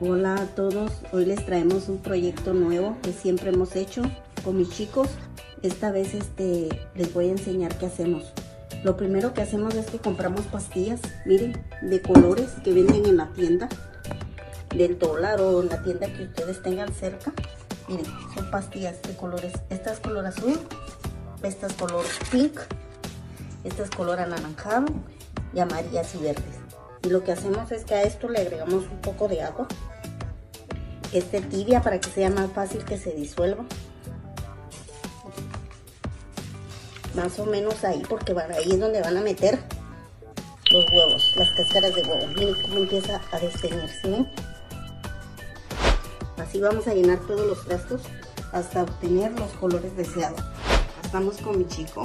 Hola a todos, hoy les traemos un proyecto nuevo que siempre hemos hecho con mis chicos. Esta vez este, les voy a enseñar qué hacemos. Lo primero que hacemos es que compramos pastillas, miren, de colores que venden en la tienda del dólar o en la tienda que ustedes tengan cerca. Miren, son pastillas de colores. Esta es color azul, esta es color pink, esta es color anaranjado y amarillas y verdes. Y lo que hacemos es que a esto le agregamos un poco de agua. Este tibia para que sea más fácil que se disuelva. Más o menos ahí, porque ahí es donde van a meter los huevos, las cáscaras de huevo. Miren cómo empieza a desteñirse, Así vamos a llenar todos los trastos hasta obtener los colores deseados. Estamos con mi chico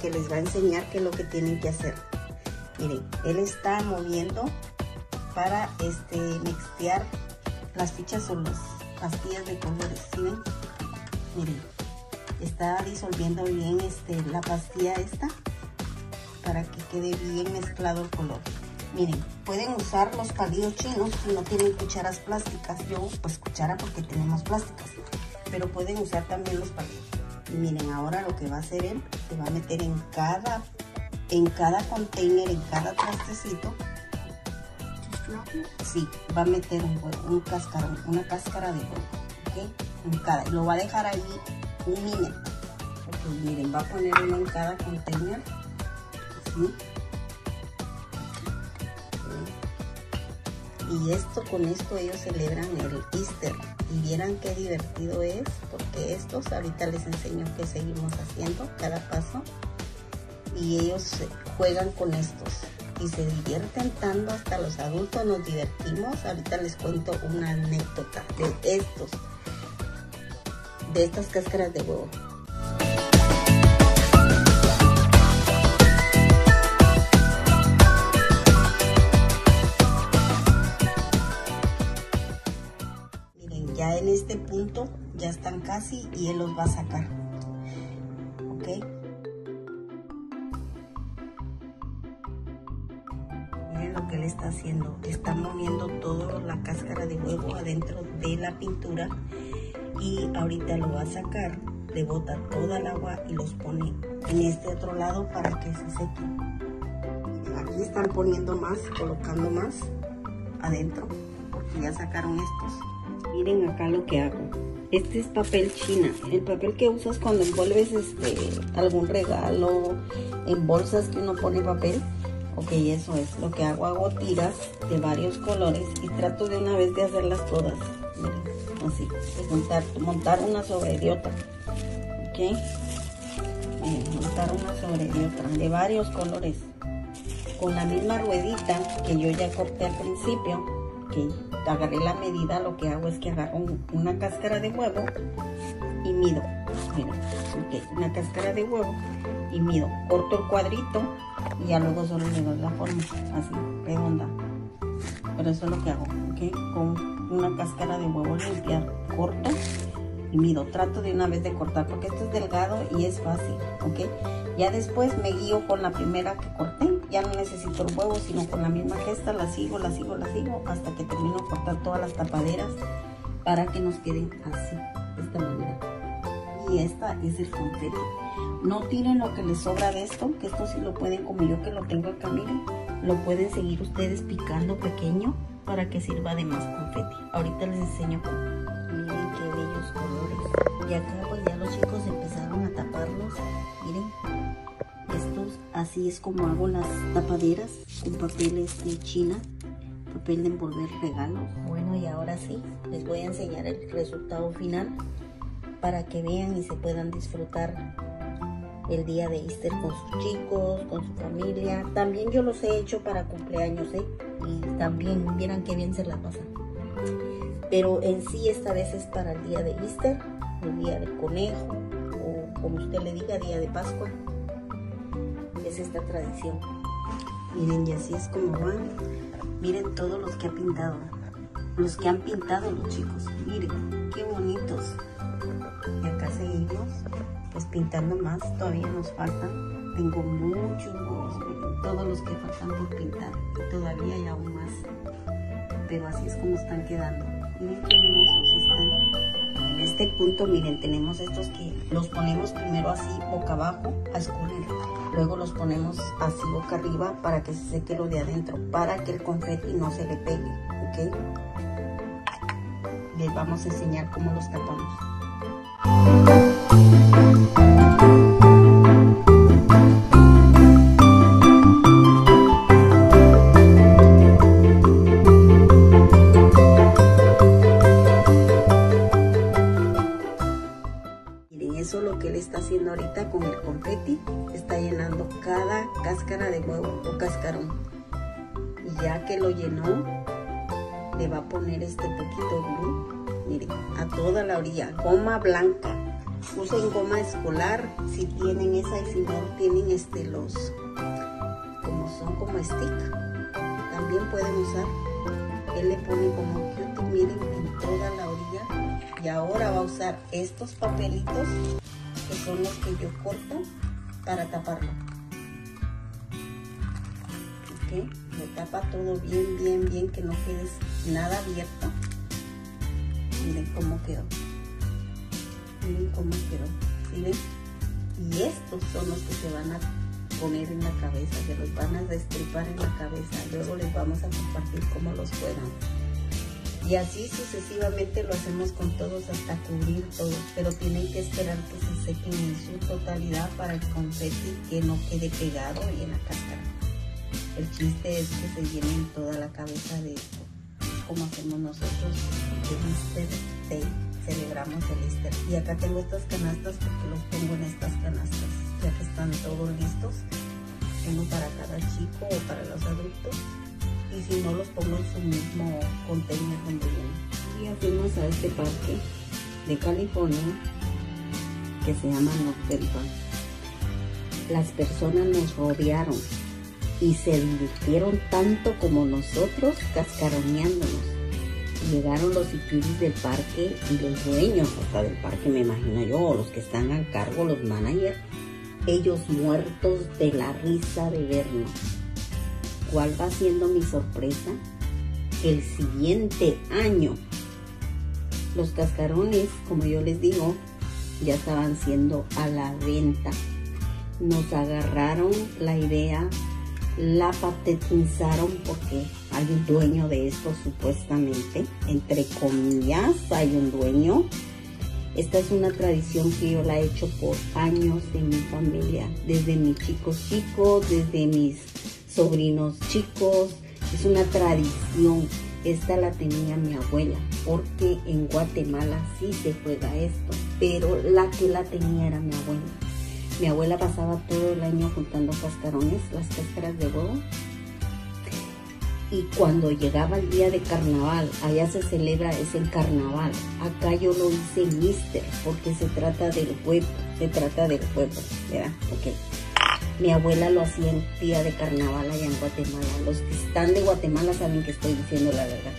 que les va a enseñar qué es lo que tienen que hacer. Miren, él está moviendo para este mixtear las fichas o las pastillas de colores, ¿sí? Miren, está disolviendo bien este, la pastilla esta para que quede bien mezclado el color. Miren, pueden usar los palillos chinos si no tienen cucharas plásticas. Yo pues cuchara porque tenemos plásticas, pero pueden usar también los palillos. Y miren, ahora lo que va a hacer él, se va a meter en cada en cada container, en cada trastecito, sí, va a meter un, un cascarón, una cáscara de huevo, ¿ok? En cada, lo va a dejar ahí un minuto. miren, va a poner uno en cada container. Y esto, con esto ellos celebran el Easter. Y vieran qué divertido es, porque estos ahorita les enseño qué seguimos haciendo, cada paso y ellos juegan con estos y se divierten tanto, hasta los adultos nos divertimos. Ahorita les cuento una anécdota de estos, de estas cáscaras de huevo. Miren, ya en este punto ya están casi y él los va a sacar. Lo que él está haciendo. Está moviendo toda la cáscara de huevo adentro de la pintura y ahorita lo va a sacar, le bota toda el agua y los pone en este otro lado para que se seque. Aquí están poniendo más, colocando más adentro, porque ya sacaron estos. Miren acá lo que hago. Este es papel china, el papel que usas cuando envuelves este, algún regalo, en bolsas que uno pone papel Ok, eso es lo que hago. Hago tiras de varios colores y trato de una vez de hacerlas todas. Miren, así. montar, montar una sobre de otra. Ok. montar una sobre otra. De varios colores. Con la misma ruedita que yo ya corté al principio. Ok. Agarré la medida. Lo que hago es que agarro una cáscara de huevo y mido. Miren. Una cáscara de huevo y mido. Corto el cuadrito y ya luego solo le doy la forma así, redonda. Pero eso es lo que hago, ¿ok? Con una cáscara de huevo limpia, corto y mido. Trato de una vez de cortar porque esto es delgado y es fácil, ¿ok? Ya después me guío con la primera que corté. Ya no necesito el huevo, sino con la misma gesta la sigo, la sigo, la sigo hasta que termino de cortar todas las tapaderas para que nos queden así. Y esta es el confeti. No tiren lo que les sobra de esto, que esto sí lo pueden, como yo que lo tengo acá, miren, lo pueden seguir ustedes picando pequeño para que sirva de más confeti. Ahorita les enseño cómo. Miren qué bellos colores. Y acá pues ya los chicos empezaron a taparlos. Miren, estos así es como hago las tapaderas con papeles de china papel de envolver regalos. Bueno, y ahora sí, les voy a enseñar el resultado final para que vean y se puedan disfrutar el día de Easter con sus chicos, con su familia. También yo los he hecho para cumpleaños, ¿eh? Y también vieran qué bien se la pasan. Pero en sí esta vez es para el día de Easter, el día del conejo, o como usted le diga, día de Pascua. Es esta tradición. Miren, y así es como van. Miren todos los que ha pintado. Los que han pintado los chicos. Miren, qué bonitos. Y seguimos pues pintando más, todavía nos faltan. Tengo muchos todos los que faltan por pintar. todavía hay aún más. pero así es como están quedando. Miren qué hermosos están. En este punto, miren, tenemos estos que los ponemos primero así boca abajo a escurrir. Luego los ponemos así boca arriba para que se seque lo de adentro, para que el confeti no se le pegue, ¿ok? Les vamos a enseñar cómo los tapamos. Eso lo que él está haciendo ahorita con el confeti. Está llenando cada cáscara de huevo o cascarón. Y ya que lo llenó, le va a poner este poquito glue. Miren, a toda la orilla. Goma blanca. Usen goma escolar si tienen esa y si no tienen este los como son como stick. También pueden usar. Él le pone como miren, en toda la orilla y ahora va a usar estos papelitos que son los que yo corto para taparlo ok lo tapa todo bien bien bien que no quede nada abierto miren cómo quedó cómo quedó miren y estos son los que se van a poner en la cabeza, que los van a destripar en la cabeza. Luego les vamos a compartir cómo los puedan. Y así sucesivamente lo hacemos con todos hasta cubrir todos, pero tienen que esperar que se sequen en su totalidad para el confeti que no quede pegado y en la cáscara. El chiste es que se llenen toda la cabeza de esto, como hacemos nosotros el Easter Day, celebramos el Easter. Y acá tengo estas canastas porque los pongo en estas canastas, ya que están todos listos, uno para cada chico o para los adultos y si no los pongo en su mismo contenedor donde viene. Y fuimos a este parque de California que se llama North Las personas nos rodearon y se divirtieron tanto como nosotros cascaroneándonos. Llegaron los securities del parque y los dueños hasta del parque, me imagino yo, los que están al cargo, los managers, ellos muertos de la risa de vernos ¿Cuál va siendo mi sorpresa? El siguiente año, los cascarones, como yo les digo, ya estaban siendo a la venta. Nos agarraron la idea, la patentizaron porque hay un dueño de esto supuestamente, entre comillas, hay un dueño. Esta es una tradición que yo la he hecho por años en mi familia, desde mis chicos chicos, desde mis sobrinos chicos, es una tradición. Esta la tenía mi abuela, porque en Guatemala sí se juega esto, pero la que la tenía era mi abuela. Mi abuela pasaba todo el año juntando cascarones, las cáscaras de huevo. Y cuando llegaba el día de carnaval, allá se celebra, es el carnaval. Acá yo lo hice mister, porque se trata del huevo, se trata del huevo, ¿verdad? Ok. Mi abuela lo hacía en día de carnaval allá en Guatemala. Los que están de Guatemala saben que estoy diciendo la verdad.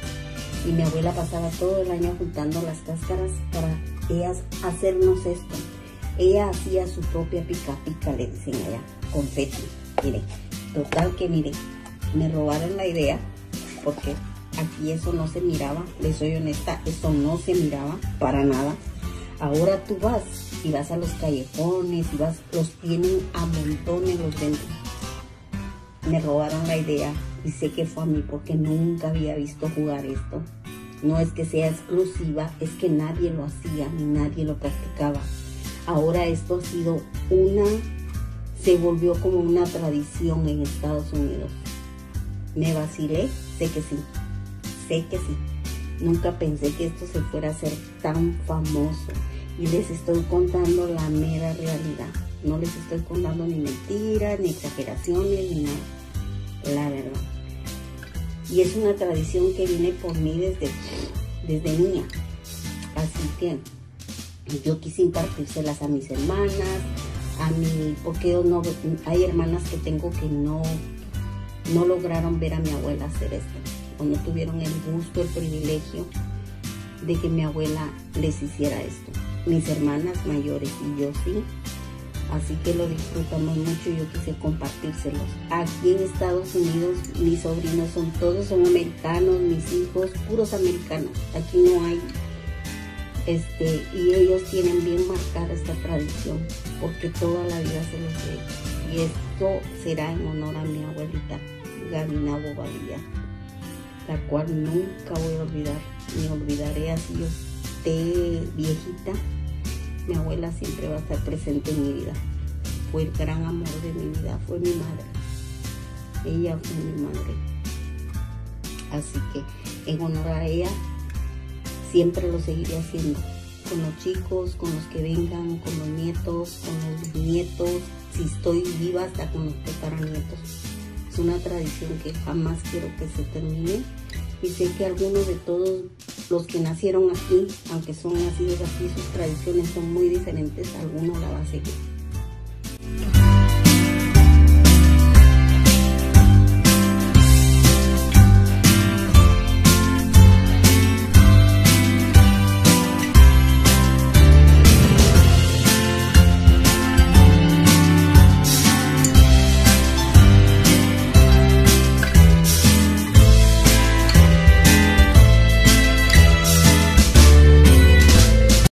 Y mi abuela pasaba todo el año juntando las cáscaras para ellas hacernos esto. Ella hacía su propia pica pica, le dicen allá, confeti. Mire, total que mire, me robaron la idea porque aquí eso no se miraba, les soy honesta, eso no se miraba para nada. Ahora tú vas y vas a los callejones y vas, los tienen a montones los venden. Me robaron la idea y sé que fue a mí porque nunca había visto jugar esto. No es que sea exclusiva, es que nadie lo hacía ni nadie lo practicaba. Ahora esto ha sido una, se volvió como una tradición en Estados Unidos. Me vacilé, sé que sí, sé que sí. Nunca pensé que esto se fuera a ser tan famoso y les estoy contando la mera realidad. No les estoy contando ni mentiras, ni exageraciones, ni nada. La verdad. Y es una tradición que viene por mí desde, desde niña. Así que yo quise impartírselas a mis hermanas, a mí, porque no, hay hermanas que tengo que no, no lograron ver a mi abuela hacer esto, o no tuvieron el gusto, el privilegio de que mi abuela les hiciera esto mis hermanas mayores y yo sí. Así que lo disfrutamos mucho y yo quise compartírselos. Aquí en Estados Unidos mis sobrinos son todos son americanos, mis hijos puros americanos. Aquí no hay este y ellos tienen bien marcada esta tradición porque toda la vida se los ve. Y esto será en honor a mi abuelita, Gabina Bobadilla, la cual nunca voy a olvidar, ni olvidaré así yo esté viejita mi abuela siempre va a estar presente en mi vida. Fue el gran amor de mi vida, fue mi madre. Ella fue mi madre. Así que en honor a ella, siempre lo seguiré haciendo. Con los chicos, con los que vengan, con los nietos, con los nietos. Si estoy viva, hasta con los nietos. Es una tradición que jamás quiero que se termine. Y sé que algunos de todos los que nacieron aquí, aunque son nacidos aquí, sus tradiciones son muy diferentes, alguno la va a seguir.